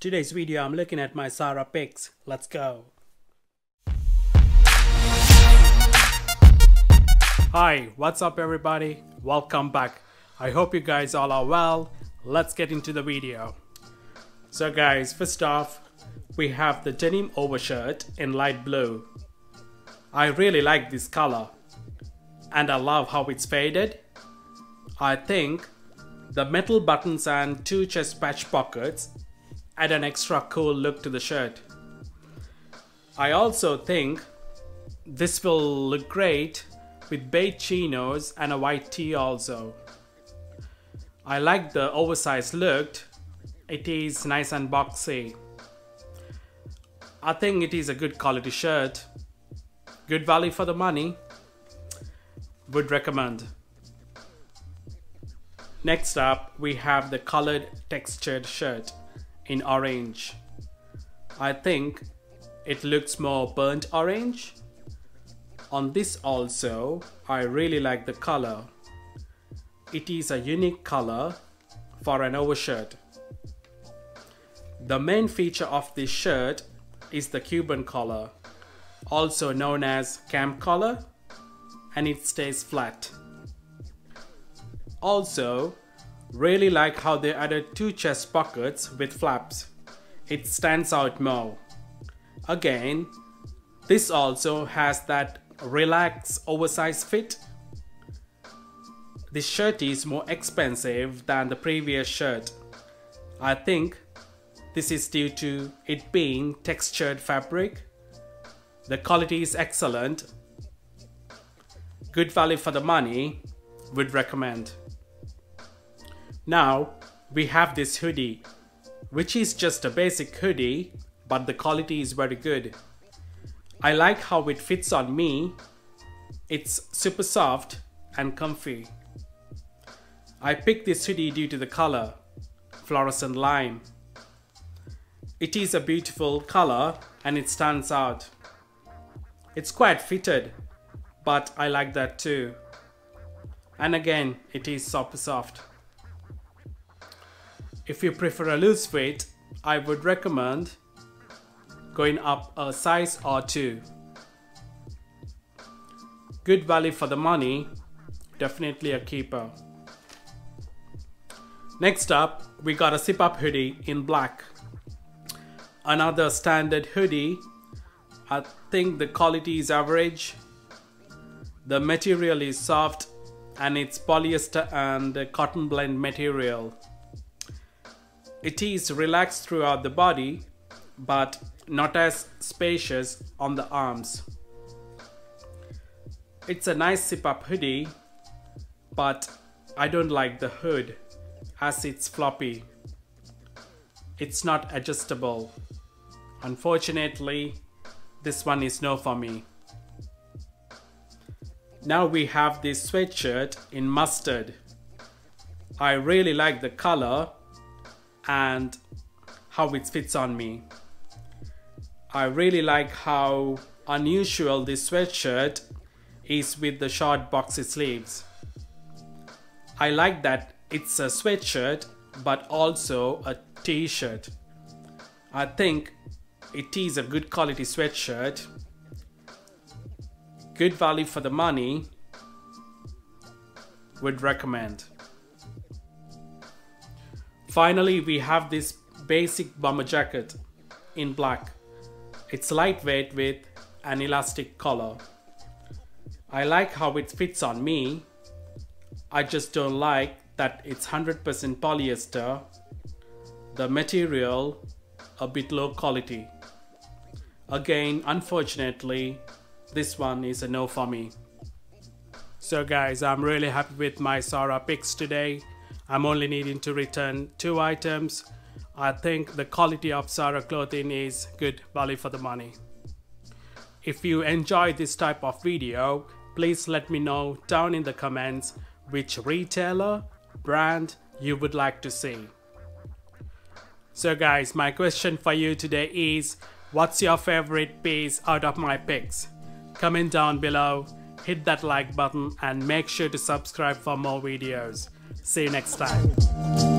Today's video I'm looking at my Zara picks. Let's go. Hi, what's up everybody? Welcome back. I hope you guys all are well. Let's get into the video. So guys, first off, we have the denim overshirt in light blue. I really like this color and I love how it's faded. I think the metal buttons and two chest patch pockets add an extra cool look to the shirt. I also think this will look great with beige chinos and a white tee also. I like the oversized look. It is nice and boxy. I think it is a good quality shirt. Good value for the money. Would recommend. Next up, we have the colored textured shirt in orange. I think it looks more burnt orange. On this also, I really like the color. It is a unique color for an overshirt. The main feature of this shirt is the Cuban collar, also known as camp collar, and it stays flat. Also, really like how they added two chest pockets with flaps. It stands out more. Again, this also has that relaxed oversized fit. This shirt is more expensive than the previous shirt. I think this is due to it being textured fabric. The quality is excellent. Good value for the money. Would recommend. Now we have this hoodie, which is just a basic hoodie, but the quality is very good. I like how it fits on me. It's super soft and comfy. I picked this hoodie due to the color, fluorescent lime. It is a beautiful color and it stands out. It's quite fitted, but I like that too. And again, it is super soft. If you prefer a loose fit, I would recommend going up a size or two. Good value for the money, definitely a keeper. Next up, we got a zip up hoodie in black another standard hoodie I think the quality is average the material is soft and it's polyester and cotton blend material it is relaxed throughout the body but not as spacious on the arms it's a nice zip up hoodie but I don't like the hood as it's floppy it's not adjustable Unfortunately, this one is no for me. Now we have this sweatshirt in mustard. I really like the color and how it fits on me. I really like how unusual this sweatshirt is with the short boxy sleeves. I like that it's a sweatshirt but also a t-shirt. I think it is a good quality sweatshirt. Good value for the money. Would recommend. Finally, we have this basic bomber jacket in black. It's lightweight with an elastic collar. I like how it fits on me. I just don't like that it's 100% polyester. The material a bit low quality. Again, unfortunately, this one is a no for me. So guys, I'm really happy with my Zara picks today. I'm only needing to return two items. I think the quality of Zara clothing is good value for the money. If you enjoy this type of video, please let me know down in the comments which retailer, brand you would like to see. So guys, my question for you today is, what's your favorite piece out of my picks? Comment down below, hit that like button and make sure to subscribe for more videos. See you next time.